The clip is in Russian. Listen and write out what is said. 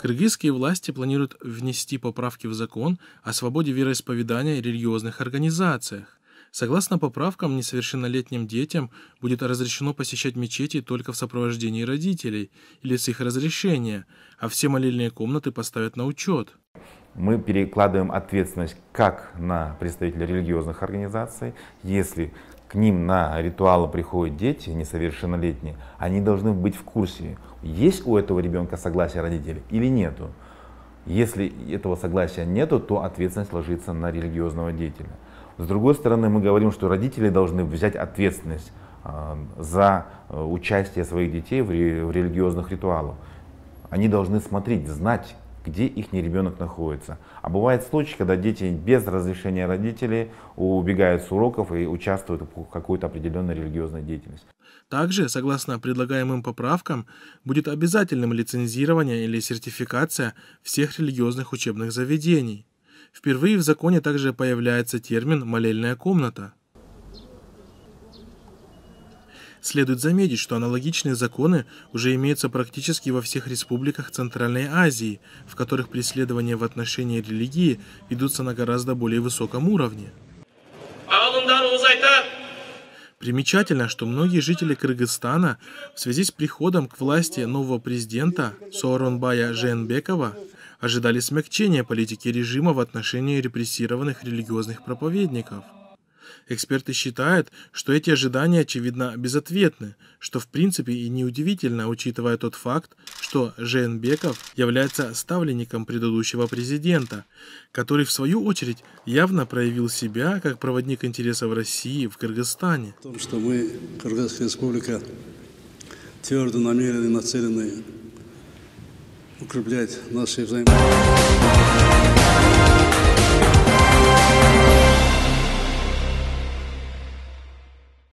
Кыргызские власти планируют внести поправки в закон о свободе вероисповедания и религиозных организациях. Согласно поправкам, несовершеннолетним детям будет разрешено посещать мечети только в сопровождении родителей или с их разрешения, а все молельные комнаты поставят на учет. Мы перекладываем ответственность как на представителей религиозных организаций, если к ним на ритуалы приходят дети несовершеннолетние, они должны быть в курсе, есть у этого ребенка согласие родителей или нету. Если этого согласия нету, то ответственность ложится на религиозного деятеля. С другой стороны, мы говорим, что родители должны взять ответственность а, за э, участие своих детей в религиозных ритуалах. Они должны смотреть, знать, где их ребенок находится. А бывают случаи, когда дети без разрешения родителей убегают с уроков и участвуют в какой-то определенной религиозной деятельности. Также, согласно предлагаемым поправкам, будет обязательным лицензирование или сертификация всех религиозных учебных заведений. Впервые в законе также появляется термин «молельная комната». Следует заметить, что аналогичные законы уже имеются практически во всех республиках Центральной Азии, в которых преследования в отношении религии ведутся на гораздо более высоком уровне. Примечательно, что многие жители Кыргызстана в связи с приходом к власти нового президента Сооронбая Жээнбекова ожидали смягчения политики режима в отношении репрессированных религиозных проповедников. Эксперты считают, что эти ожидания, очевидно, безответны, что в принципе и неудивительно, учитывая тот факт, что Жээнбеков является ставленником предыдущего президента, который в свою очередь явно проявил себя как проводник интересов России в Кыргызстане. В том, что мы, Кыргызская республика, твердо намерены, нацелены укреплять наши взаимоотношения.